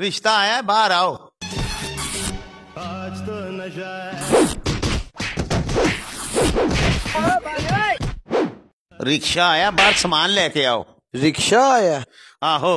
रिश्ता आया बाहर आओ। आज तो नशा रिक्शा आया बाहर सामान लेके आओ। रिक्शा आया। आहो।